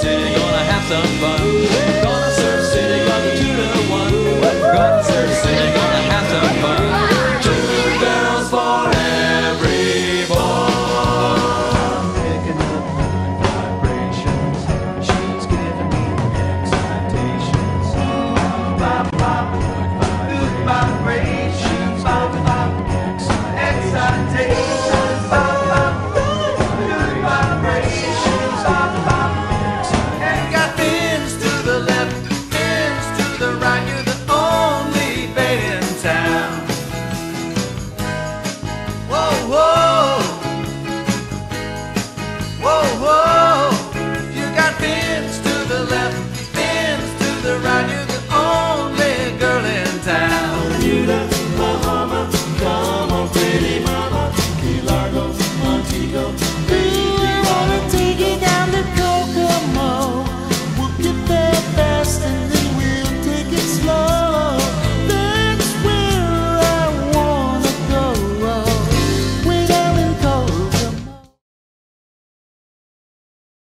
city, gonna have some fun.